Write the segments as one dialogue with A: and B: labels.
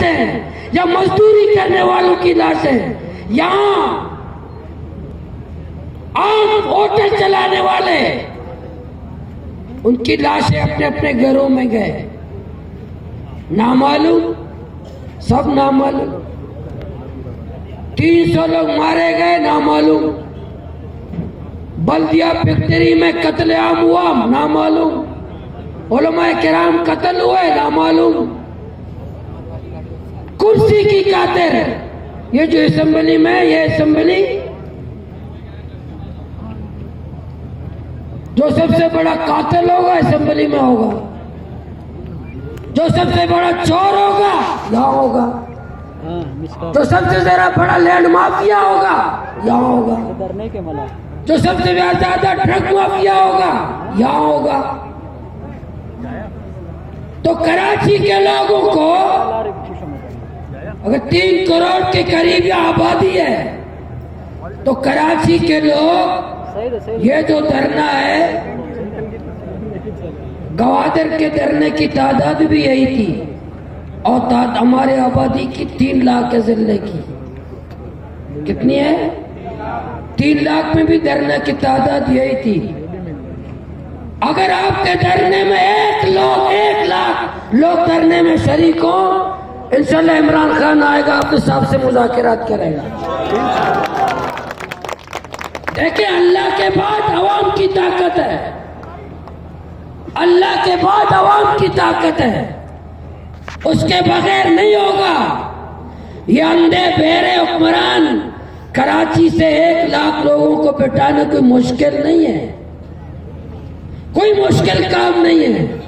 A: लाशें या मजदूरी करने वालों की लाशें हैं। यहाँ आम होटल चलाने वाले, उनकी लाशें अपने अपने घरों में गए। नामालूम, सब नामालूम। तीन सौ लोग मारे गए, नामालूम। बल्दिया फैक्ट्री में कत्लेआम हुआ, नामालूम। उलमा कराम कत्ल हुए, नामालूम। कुर्सी की खातिर ये जो असेंबली में ये असेंबली जो सबसे बड़ा कातिल होगा असेंबली में होगा। जो सबसे बड़ा चोर होगा, यहाँ होगा। जो सबसे ज़्यादा बड़ा लैंड माफिया होगा, यहाँ होगा। जो सबसे ज़्यादा ड्रग माफिया होगा, यहाँ होगा। तो कराची के लोगों को अगर तीन करोड़ के करीब आबादी है तो कराची के लोग ये जो धरना है, गवादर के धरने की तादाद भी यही थी, और हमारे आबादी की तीन लाख के ज़िले की। कितनी है? तीन लाख में भी धरने की तादाद यही थी। अगर आपके धरने में एक लोग एक लाख लोग धरने में शरीक हो इंशाल्लाह इमरान खान आएगा अपने साहब से मुजाकरात करेगा। देखिए, अल्लाह के बाद अवाम की ताकत है। अल्लाह के बाद अवाम की ताकत है। उसके बगैर नहीं होगा। ये अंधे बेरे हुक्मरान कराची से एक लाख लोगों को बिठाना कोई मुश्किल नहीं है। कोई मुश्किल काम नहीं है।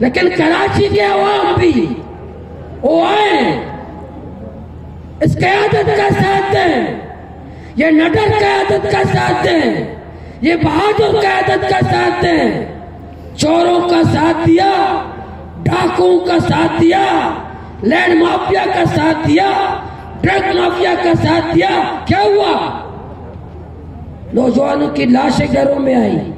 A: लेकिन कराची के अवाम भी वो आए इस क्यादत का साथ दें ये नडर क्यादत का साथ दें ये बहादुर क्यादत का साथ दें चोरों का साथ दिया, डाकुओं का साथ दिया, लैंड माफिया का साथ दिया, ड्रग माफिया का साथ दिया। क्या हुआ? नौजवानों की लाशें घरों में आई।